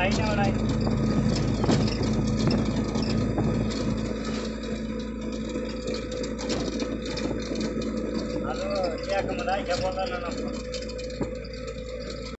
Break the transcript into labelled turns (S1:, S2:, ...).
S1: Light આવડાય Halo, dia kemana aja bola nanam.